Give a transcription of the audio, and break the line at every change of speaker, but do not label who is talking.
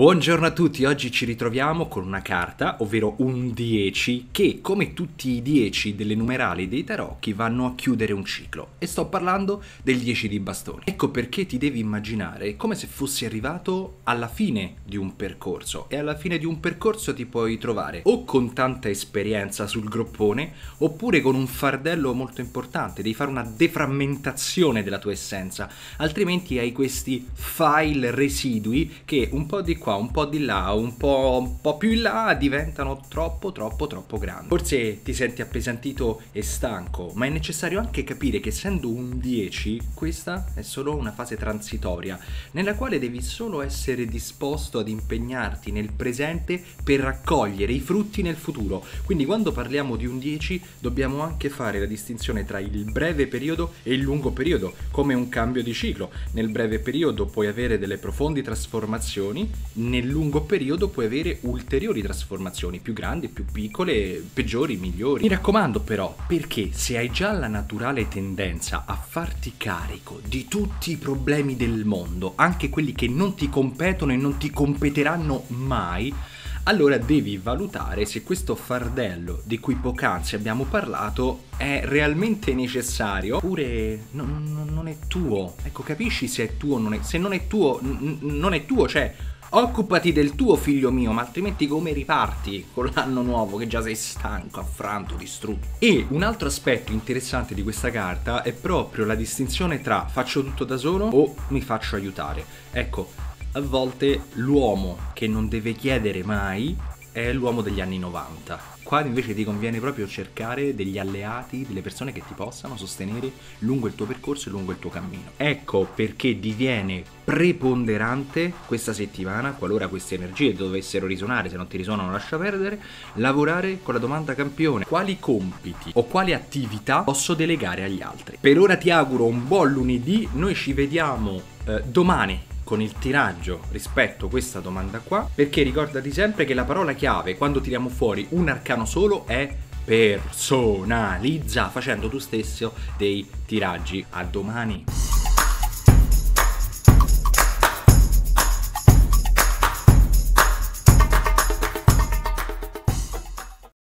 Buongiorno a tutti, oggi ci ritroviamo con una carta, ovvero un 10, che come tutti i 10 delle numerali dei tarocchi vanno a chiudere un ciclo. E sto parlando del 10 di bastoni. Ecco perché ti devi immaginare come se fossi arrivato alla fine di un percorso. E alla fine di un percorso ti puoi trovare o con tanta esperienza sul groppone, oppure con un fardello molto importante. Devi fare una deframmentazione della tua essenza, altrimenti hai questi file residui che un po' di qua, un po' di là, un po', un po', più in là diventano troppo troppo troppo grandi. Forse ti senti appesantito e stanco, ma è necessario anche capire che essendo un 10, questa è solo una fase transitoria, nella quale devi solo essere disposto ad impegnarti nel presente per raccogliere i frutti nel futuro. Quindi quando parliamo di un 10 dobbiamo anche fare la distinzione tra il breve periodo e il lungo periodo, come un cambio di ciclo. Nel breve periodo puoi avere delle profondi trasformazioni, nel lungo periodo puoi avere ulteriori trasformazioni più grandi, più piccole, peggiori, migliori. Mi raccomando però, perché se hai già la naturale tendenza a farti carico di tutti i problemi del mondo, anche quelli che non ti competono e non ti competeranno mai, allora devi valutare se questo fardello di cui poc'anzi abbiamo parlato è realmente necessario oppure non, non è tuo. Ecco, capisci se è tuo o non è... Se non è tuo, n- non è tuo, cioè Occupati del tuo figlio mio, ma altrimenti come riparti con l'anno nuovo che già sei stanco, affranto, distrutto? E un altro aspetto interessante di questa carta è proprio la distinzione tra faccio tutto da solo o mi faccio aiutare. Ecco, a volte l'uomo che non deve chiedere mai è l'uomo degli anni 90. Qua invece ti conviene proprio cercare degli alleati, delle persone che ti possano sostenere lungo il tuo percorso e lungo il tuo cammino. Ecco perché diviene preponderante questa settimana, qualora queste energie dovessero risuonare, se non ti risuonano lascia perdere, lavorare con la domanda campione. Quali compiti o quali attività posso delegare agli altri? Per ora ti auguro un buon lunedì, noi ci vediamo eh, domani con il tiraggio rispetto a questa domanda qua, perché ricordati sempre che la parola chiave quando tiriamo fuori un arcano solo è personalizza, facendo tu stesso dei tiraggi. A domani.